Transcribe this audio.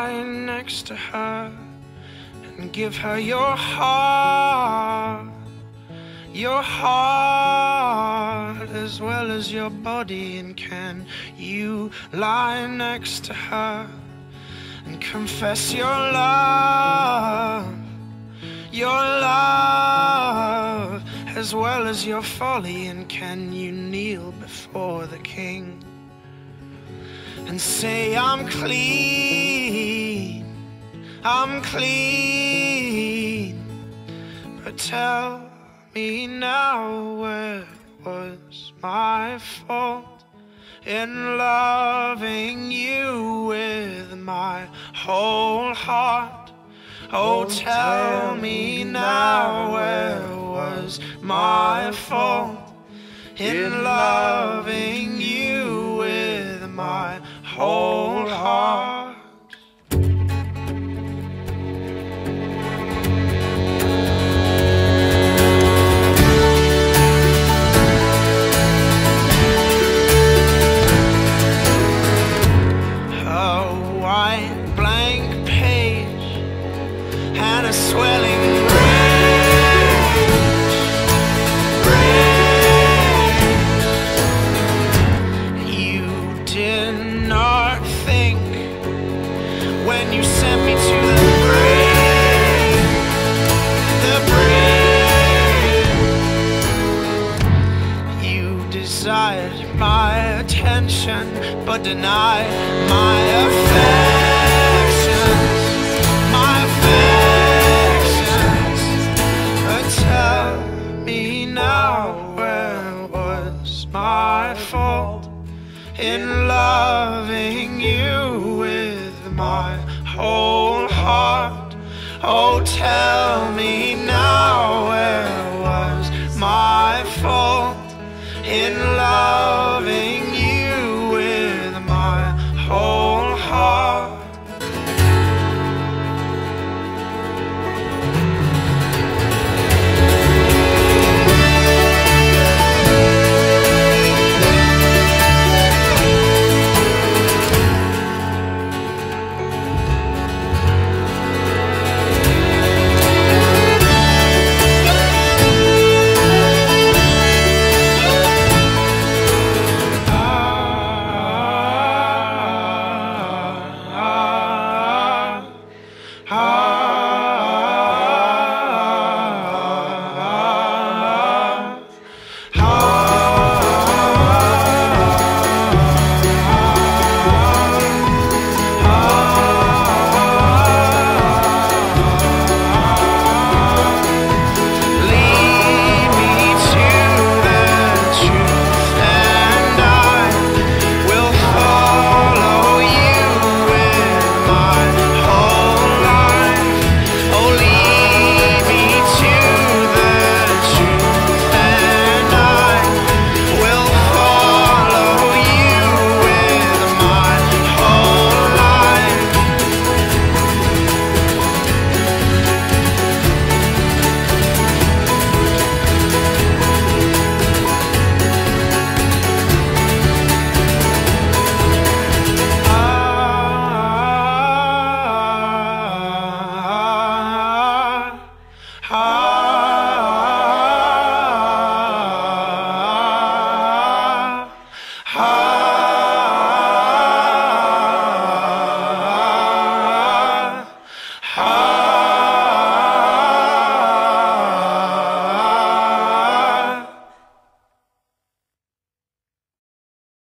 lie next to her and give her your heart, your heart as well as your body? And can you lie next to her and confess your love, your love as well as your folly? And can you kneel before the king? and say, I'm clean, I'm clean. But tell me now where was my fault in loving you with my whole heart? Oh, oh tell me now where was my fault in loving attention, but deny my affections, my affections. But tell me now, where was my fault in loving you with my whole heart? Oh, tell me now, where was my fault in loving